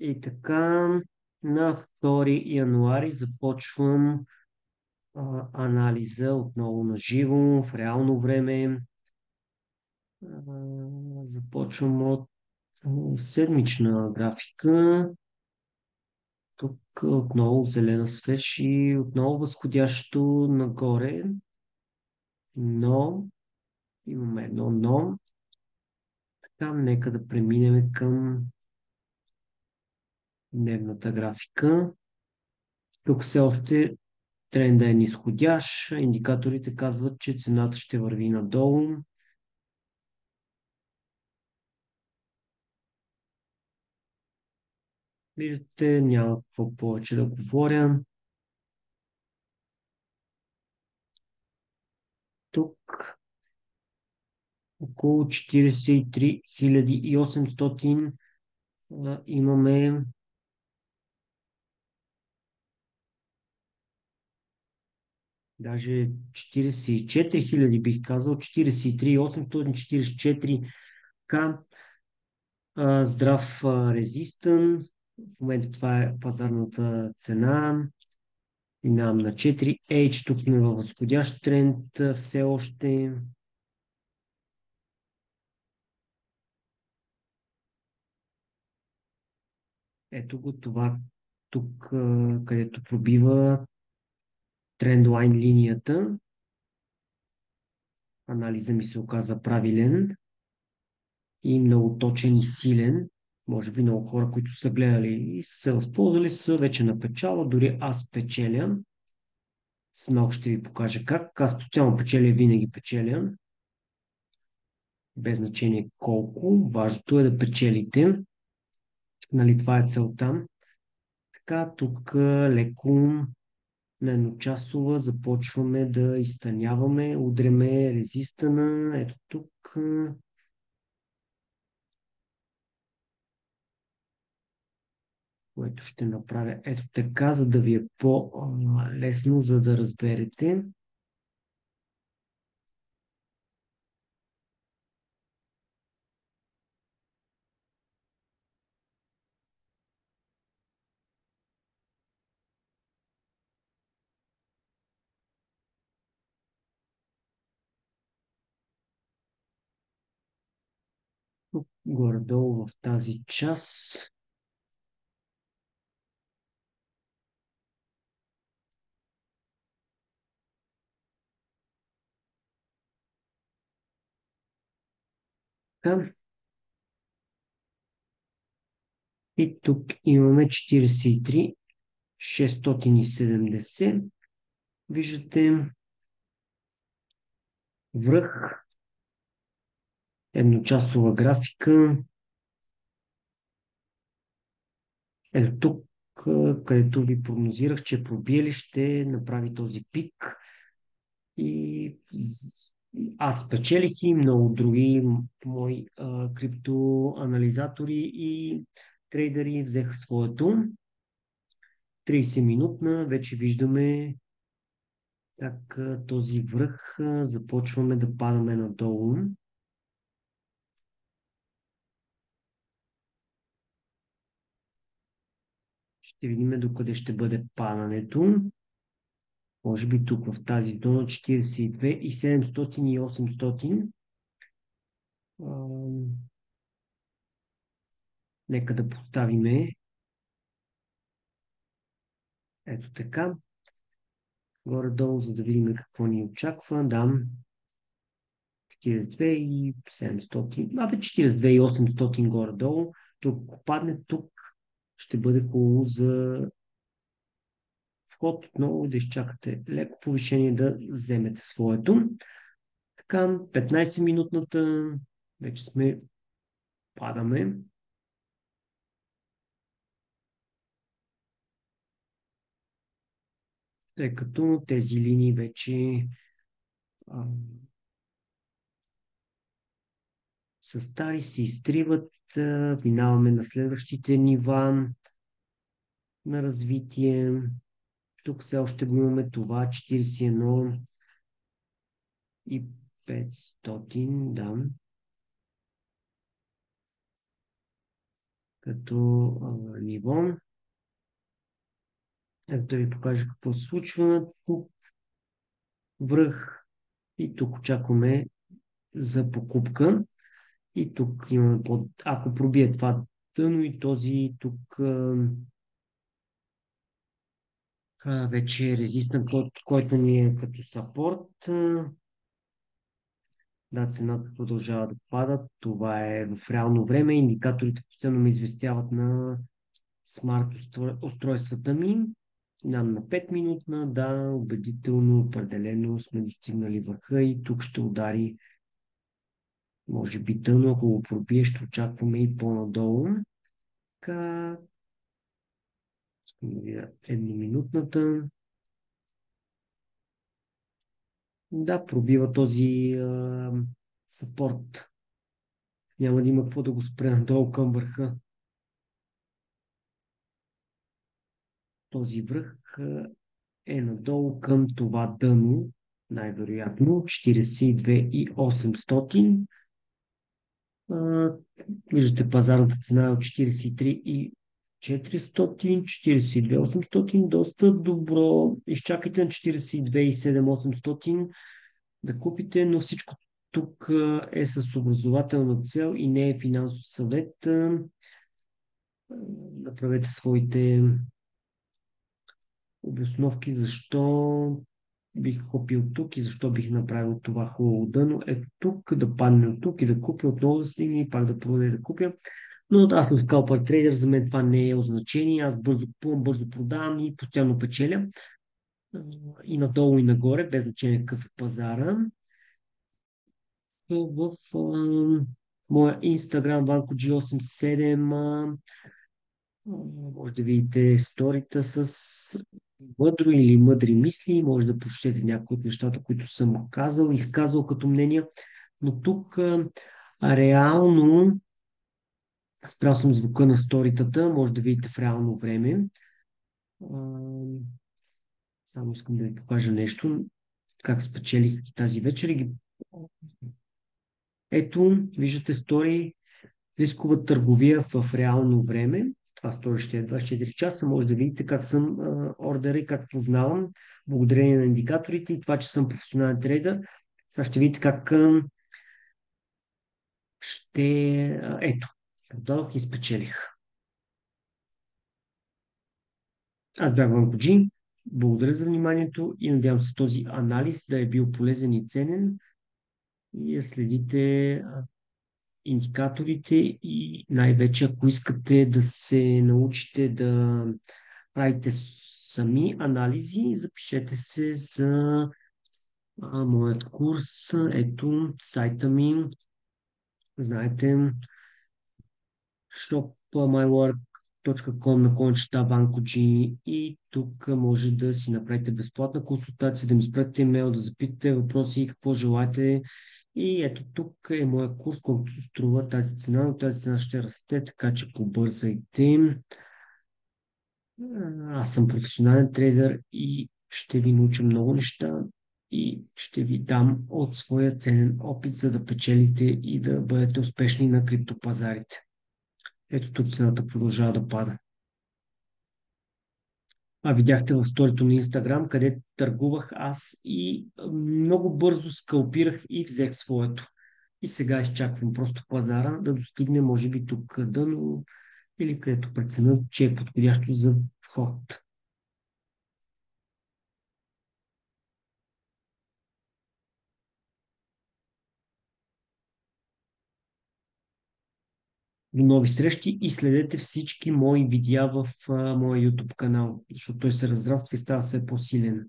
И така, на 2 януари започвам а, анализа отново на живо, в реално време. А, започвам от седмична графика. Тук отново зелена свеж и отново възходящо нагоре. Но, имаме едно но. Така, нека да преминем към дневната графика. Тук все още тренда е нисходящ. Индикаторите казват, че цената ще върви надолу. Виждате, няма какво повече да говоря. Тук около 43 800 имаме даже 44 хиляди бих казал, 43 844 к здрав резистън. В момента това е пазарната цена. Минавам на 4H. Тук сме във възходящ тренд все още. Ето го това тук, където пробива трендлайн линията. Анализа ми се оказа правилен и много точен и силен. Може би много хора, които са гледали и са възползвали, са вече на печала. Дори аз печеля. С малко ще ви покажа как. Аз постоянно печеля, винаги печеля. Без значение колко. Важното е да печелите. Нали, това е целта. Така, тук леко на едночасова започваме да изтъняваме, удреме резистана, ето тук. Което ще направя ето така, за да ви е по-лесно, за да разберете. Горе-долу в тази част. И тук имаме 43 670. Виждате връх едночасова графика. Ето тук, където ви прогнозирах, че пробиели ще направи този пик. И аз печелих и много други мои криптоанализатори и трейдери взеха своето. 30 минутна, вече виждаме как този връх започваме да падаме надолу. Ще видим докъде ще бъде падането. Може би тук в тази зона 42 и 700 и 800. нека да поставиме ето така. Горе-долу, за да видим какво ни очаква. Дам 42 и 700. Абе 42 и 800 горе-долу. Тук падне, тук ще бъде хубаво за вход отново да изчакате леко повишение да вземете своето. Така, 15-минутната, вече сме, падаме. Тъй като тези линии вече са стари, се изтриват, минаваме на следващите нива на развитие. Тук все още го имаме това 41 и 500, да. като а, ниво. Ето да ви покажа какво се случва. Тук връх и тук очакваме за покупка. И тук имаме под... Ако пробие това дъно и този тук а, вече е резистент, който ни е като сапорт. Да, цената продължава да пада. Това е в реално време. Индикаторите постоянно ме известяват на смарт устройствата ми. Нам на 5 минутна, да, убедително, определено сме достигнали върха и тук ще удари може би тъно, ако го пробие, ще очакваме и по-надолу. Така, едноминутната. Да, пробива този а, сапорт. Няма да има какво да го спре надолу към върха. Този връх е надолу към това дъно, най-вероятно 42,800. Виждате, пазарната цена е от 43 400, 42 доста добро. Изчакайте на 42 да купите, но всичко тук е с образователна цел и не е финансов съвет. Направете своите обосновки защо бих купил тук и защо бих направил това хубаво дъно. Ето тук, да падне от тук и да купя, отново да стигне и пак да продължа да купя. Но аз съм скалпър трейдер, за мен това не е означение. Аз бързо купувам, бързо продавам и постоянно печеля. И надолу и нагоре, без значение какъв е пазара. В а, моя Instagram Ванко G87 може да видите сторита с мъдро или мъдри мисли, може да прочетете някои от нещата, които съм казал, изказал като мнение, но тук реално спрял звука на сторитата, може да видите в реално време. Само искам да ви покажа нещо, как спечелих тази вечер. Ето, виждате стори, рискова търговия в реално време това стори ще е 24 часа, може да видите как съм ордера и как познавам, благодарение на индикаторите и това, че съм професионален трейдер. Сега ще видите как ще... Ето, продадох и спечелих. Аз бях в Джин. Благодаря за вниманието и надявам се този анализ да е бил полезен и ценен и следите индикаторите и най-вече ако искате да се научите да правите сами анализи, запишете се за а, моят курс. Ето сайта ми. Знаете, shopmywork.com на кончета Ванкоджи и тук може да си направите безплатна консултация, да ми спрете имейл, да запитате въпроси, какво желаете и ето тук е моя курс, колкото струва тази цена, но тази цена ще расте, така че побързайте. Аз съм професионален трейдер и ще ви науча много неща и ще ви дам от своя ценен опит, за да печелите и да бъдете успешни на криптопазарите. Ето тук цената продължава да пада. А видяхте в сторито на Инстаграм, къде търгувах аз и много бързо скалпирах и взех своето. И сега изчаквам просто пазара да достигне, може би тук дъно или където прецена, че е подходящо за вход. До нови срещи и следете всички мои видеа в а, моя YouTube канал, защото той се разраства и става все по-силен.